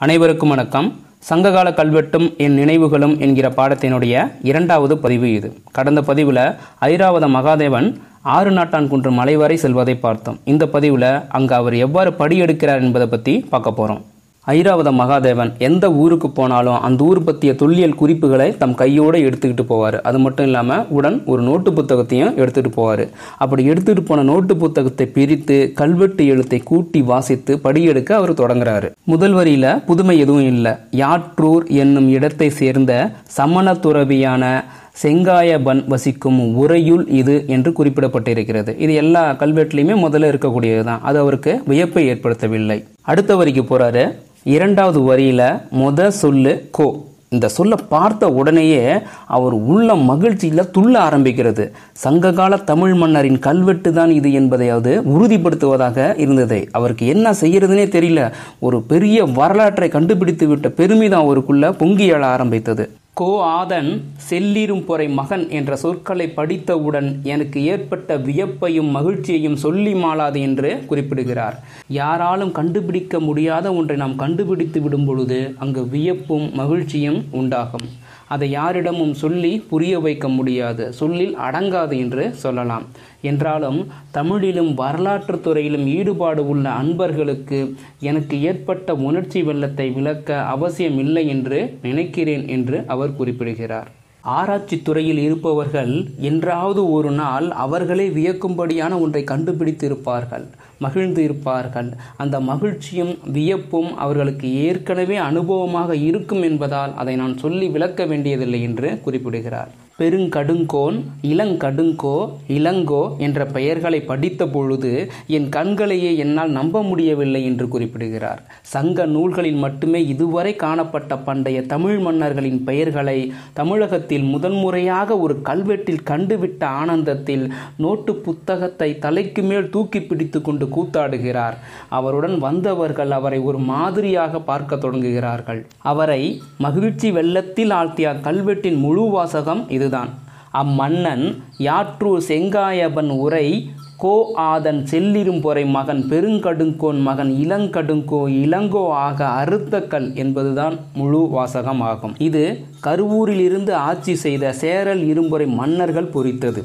அனைவருக்கும் வணக்கம். சங்ககால கல்வெட்டும் என் நினைவுகளும் என்கிற பாடத்தினுடைய இரண்டாவது பதிவு இது. கடந்த பதிவில் ஐராவத மகாதேவன் ஆறு நாட்டான் குன்று மலை வரை செல்வதை பார்த்தோம். இந்த பதிவில் அங்கு அவர் எவ்வாறு படியெடுக்கிறார் என்பதை பற்றி பார்க்க போகிறோம் ஐராவத மகாதேவன் எந்த ஊருக்கு போனாலும் அந்த ஊர் பற்றிய தொல்லியல் குறிப்புகளை தம் கையோடு எடுத்துக்கிட்டு போவார். அது மட்டும் இல்லாமல் உடன் ஒரு நோட்டு புத்தகத்தையும் எடுத்துகிட்டு போவார். அப்படி எடுத்துகிட்டு போன நோட்டு புத்தகத்தை பிரித்து கல்வெட்டு எழுத்தை கூட்டி வாசித்து படியெடுக்க அவர் தொடங்குறாரு. முதல் வரியில் புதுமை எதுவும் இல்லை. யாற்றூர் என்னும் இடத்தை சேர்ந்த சமண துறவியான செங்காயபன் வசிக்கும் உரையுள் இது என்று குறிப்பிடப்பட்டிருக்கிறது. இது எல்லா கல்வெட்டுலையுமே முதல்ல இருக்கக்கூடியது தான் அது அவருக்கு வியப்பை ஏற்படுத்தவில்லை. அடுத்த வரிக்கு போகிறாரு இரண்டாவது வரியில் முத சொல்லு கோ. இந்த சொல்லை பார்த்த உடனேயே அவர் உள்ள மகிழ்ச்சியில் துள்ள ஆரம்பிக்கிறது. சங்ககால தமிழ் மன்னரின் கல்வெட்டு தான் இது என்பதை அது உறுதிப்படுத்துவதாக இருந்தது. அவருக்கு என்ன செய்யறதுனே தெரியல. ஒரு பெரிய வரலாற்றை கண்டுபிடித்து விட்ட பெருமிதம் அவருக்குள்ள பொங்கி எழ ஆரம்பித்தது. கோ ஆதன் செல்லிரும் பொறை மகன் என்ற சொற்களை படித்தவுடன் எனக்கு ஏற்பட்ட வியப்பையும் மகிழ்ச்சியையும் சொல்லி மாளாது என்று குறிப்பிடுகிறார். யாராலும் கண்டுபிடிக்க முடியாத ஒன்றை நாம் கண்டுபிடித்து விடும் பொழுது அங்கு வியப்பும் மகிழ்ச்சியும் உண்டாகும். அதை யாரிடமும் சொல்லி புரிய வைக்க முடியாது. சொல்லில் அடங்காது என்று சொல்லலாம். என்றாலும் தமிழிலும் வரலாற்று துறையிலும் ஈடுபாடு உள்ள அன்பர்களுக்கு எனக்கு ஏற்பட்ட உணர்ச்சி வெள்ளத்தை விளக்க அவசியமில்லை என்று நினைக்கிறேன் என்று அவர் குறிப்பிடுகிறார். ஆராய்ச்சி துறையில் இருப்பவர்கள் என்றாவது ஒரு நாள் அவர்களே வியக்கும்படியான ஒன்றை கண்டுபிடித்து இருப்பார்கள் மகிழ்ந்து இருப்பார்கள் அந்த மகிழ்ச்சியும் வியப்பும் அவர்களுக்கு ஏற்கனவே அனுபவமாக இருக்கும் என்பதால் அதை நான் சொல்லி விளக்க வேண்டியதில்லை என்று குறிப்பிடுகிறார். பெருங்கடுங்கோன் இளங்கடுங்கோ இளங்கோ என்ற பெயர்களை படித்த பொழுது என் கண்களையே என்னால் நம்ப முடியவில்லை என்று குறிப்பிடுகிறார். சங்க நூல்களில் மட்டுமே இதுவரை காணப்பட்ட பண்டைய தமிழ் மன்னர்களின் பெயர்களை தமிழகத்தில் முதன்முறையாக ஒரு கல்வெட்டில் கண்டுவிட்ட ஆனந்தத்தில் நோட்டு புத்தகத்தை தலைக்கு மேல் தூக்கி பிடித்து கொண்டு கூத்தாடுகிறார். அவருடன் வந்தவர்கள் அவரை ஒரு மாதிரியாக பார்க்க தொடங்குகிறார்கள். அவரை மகிழ்ச்சி வெள்ளத்தில் ஆழ்த்திய கல்வெட்டின் முழு வாசகம் இது இதுதான் அம்மன்னன் யாற்றூர் செங்காயபன் உரை கோ ஆதன் செல்லிரும்பொறை மகன் பெருங்கடுங்கோன் மகன் இளங்கடுங்கோ இளங்கோ ஆக அறுத்தக்கல் என்பதுதான் முழு வாசகம் ஆகும் இது கருவூரிலிருந்து ஆட்சி செய்த சேரல் இரும்பொறை மன்னர்கள் பொறித்தது.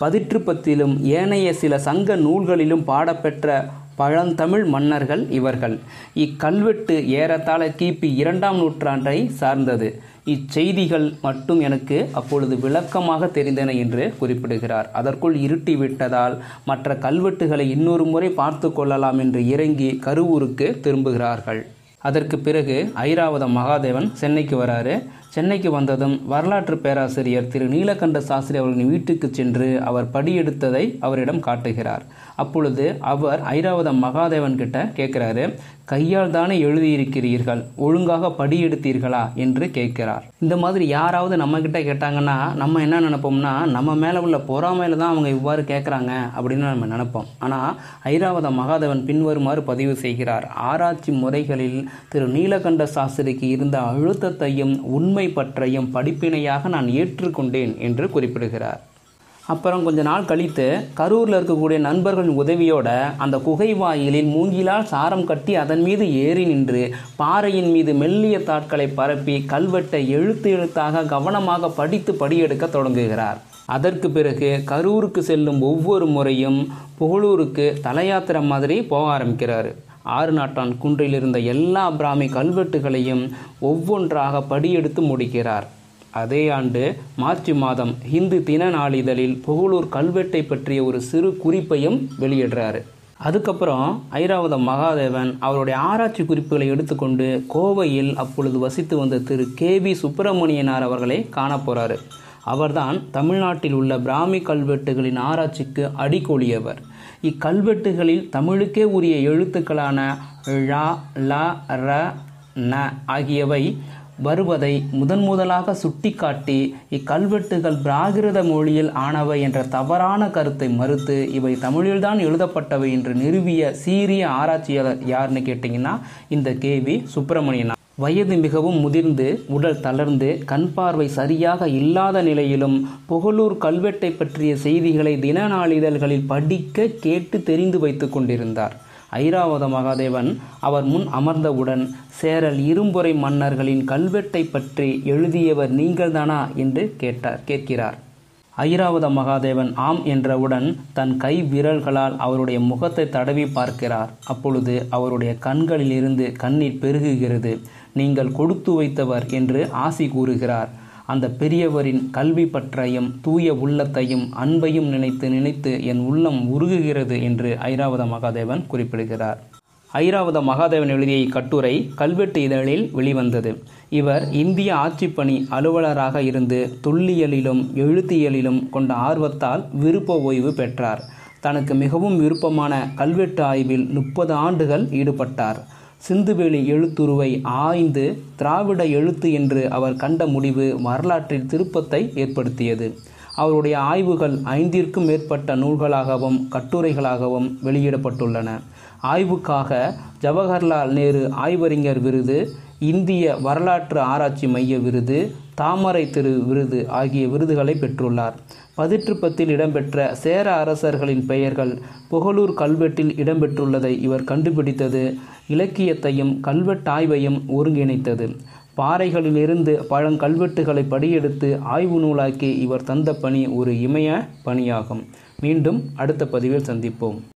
பதிற்றுப்பத்திலும் ஏனைய சில சங்க நூல்களிலும் பாடப்பெற்ற பழந்தமிழ் மன்னர்கள் இவர்கள். இக்கல்வெட்டு ஏறத்தாழ கிபி இரண்டாம் நூற்றாண்டை சார்ந்தது. இச்செய்திகள் மட்டும் எனக்கு அப்பொழுது விளக்கமாக தெரிந்தன என்று குறிப்பிடுகிறார். அதற்குள் இருட்டி விட்டதால் மற்ற கல்வெட்டுகளை இன்னொரு முறை பார்த்து கொள்ளலாம் என்று இறங்கி கருவூருக்கு திரும்புகிறார்கள். அதற்கு பிறகு ஐராவத மகாதேவன் சென்னைக்கு வராரு. சென்னைக்கு வந்ததும் வரலாற்று பேராசிரியர் திரு நீலகண்ட சாஸ்திரி அவர்களின் வீட்டுக்கு சென்று அவர் படியெடுத்ததை அவரிடம் காட்டுகிறார். அப்பொழுது அவர் ஐராவத மகாதேவன் கிட்ட கேட்கிறாரு கையால் தானே எழுதியிருக்கிறீர்கள்? ஒழுங்காக படியெடுத்தீர்களா? என்று கேட்கிறார். இந்த மாதிரி யாராவது நம்ம கிட்ட கேட்டாங்கன்னா நம்ம என்ன நினைப்போம்னா நம்ம மேல உள்ள பொறாமையில தான் அவங்க இவ்வாறு கேட்குறாங்க அப்படின்னு நம்ம நினைப்போம். ஆனால் ஐராவத மகாதேவன் பின்வருமாறு பதிவு செய்கிறார். ஆராய்ச்சி முறைகளில் திரு நீலகண்ட சாஸ்திரிக்கு இருந்த அழுத்தத்தையும் உண்மை பற்றையும் படிப்பினையாக நான் ஏற்றுக்கொண்டேன் என்று குறிப்பிடுகிறார். அப்புறம் கொஞ்ச நாள் கழித்து கரூரில் இருக்கக்கூடிய நண்பர்களின் உதவியோட அந்த குகை வாயிலில் மூங்கிலால் சாரம் கட்டி அதன் மீது ஏறி நின்று பாறையின் மீது மெல்லிய தாட்களை பரப்பி கல்வெட்டை எழுத்து எழுத்தாக கவனமாக படித்து படியெடுக்க தொடங்குகிறார். அதற்கு பிறகு கரூருக்கு செல்லும் ஒவ்வொரு முறையும் புகழூருக்கு தலையாத்திரை மாதிரி போக ஆரம்பிக்கிறார். ஆறு நாட்டான் குன்றில் இருந்த எல்லா பிராமி கல்வெட்டுகளையும் ஒவ்வொன்றாக படியெடுத்து முடிக்கிறார். அதே ஆண்டு மார்ச் மாதம் ஹிந்து தின நாளிதழில் புகழூர் கல்வெட்டை பற்றிய ஒரு சிறு குறிப்பையும் வெளியிடுறாரு. அதுக்கப்புறம் ஐராவத மகாதேவன் அவருடைய ஆராய்ச்சி குறிப்புகளை எடுத்துக்கொண்டு கோவையில் அப்பொழுது வசித்து வந்த திரு கே வி சுப்பிரமணியனார் அவர்களை காண போகிறாரு அவர்தான் தமிழ்நாட்டில் உள்ள பிராமி கல்வெட்டுகளின் ஆராய்ச்சிக்கு அடிக்கோலியவர் இக்கல்வெட்டுகளில் தமிழுக்கே உரிய எழுத்துக்களான ழ ல ர ந ஆகியவை வருவதை முதன் முதலாக சுட்டிக்காட்டி இக்கல்வெட்டுகள் பிராகிருத மொழியில் ஆனவை என்ற தவறான கருத்தை மறுத்து இவை தமிழில்தான் எழுதப்பட்டவை என்று நிறுவிய சீரிய ஆராய்ச்சியாளர் யாருன்னு கேட்டிங்கன்னா இந்த கேவி சுப்பிரமணியனா. வயது மிகவும் முதிர்ந்து உடல் தளர்ந்து கண் பார்வை சரியாக இல்லாத நிலையிலும் புகழூர் கல்வெட்டை பற்றிய செய்திகளை தின நாளிதழ்களில் படிக்க கேட்டு தெரிந்து வைத்து கொண்டிருந்தார். ஐராவத மகாதேவன் அவர் முன் அமர்ந்தவுடன் சேரல் இரும்புரை மன்னர்களின் கல்வெட்டை பற்றி எழுதியவர் நீங்கள்தானா? என்று கேட்டார் கேட்கிறார். ஐராவத மகாதேவன் ஆம் என்றவுடன் தன் கை விரல்களால் அவருடைய முகத்தை தடவி பார்க்கிறார். அப்பொழுது அவருடைய கண்களிலிருந்து கண்ணீர் பெருகுகிறது. நீங்கள் கொடுத்து வைத்தவர் என்று ஆசி கூறுகிறார். அந்த பெரியவரின் கல்வி பற்றையும் தூய உள்ளத்தையும் அன்பையும் நினைத்து நினைத்து என் உள்ளம் உருகுகிறது என்று ஐராவத மகாதேவன் குறிப்பிடுகிறார். ஐராவத மகாதேவன் எழுதிய கட்டுரை கல்வெட்டு இதழில் வெளிவந்தது. இவர் இந்திய ஆட்சிப்பணி அலுவலராக இருந்து தொல்லியலிலும் எழுத்தியலிலும் கொண்ட ஆர்வத்தால் விருப்ப ஓய்வு பெற்றார். தனக்கு மிகவும் விருப்பமான கல்வெட்டு ஆய்வில் முப்பது ஆண்டுகள் ஈடுபட்டார். சிந்துவெளி எழுத்துருவை ஆய்ந்து திராவிட எழுத்து என்று அவர் கண்ட முடிவு வரலாற்றில் திருப்பத்தை ஏற்படுத்தியது. அவருடைய ஆய்வுகள் ஐந்திற்கும் மேற்பட்ட நூல்களாகவும் கட்டுரைகளாகவும் வெளியிடப்பட்டுள்ளன. ஆய்வுக்காக ஜவஹர்லால் நேரு ஆய்வறிஞர் விருது இந்திய வரலாற்று ஆராய்ச்சி மைய விருது தாமரை திரு விருது ஆகிய விருதுகளை பெற்றுள்ளார். பதிற்றுப்பத்தில் இடம்பெற்ற சேர அரசர்களின் பெயர்கள் புகழூர் கல்வெட்டில் இடம்பெற்றுள்ளதை இவர் கண்டுபிடித்தது. இலக்கியத்தையும் கல்வெட்டாய்வையும் ஒருங்கிணைத்தது. பாறைகளிலிருந்து பழங்கல்வெட்டுகளை படியெடுத்து ஆய்வு நூலாக்கி இவர் தந்த பணி ஒரு இமய பணியாகும். மீண்டும் அடுத்த பதிவில் சந்திப்போம்.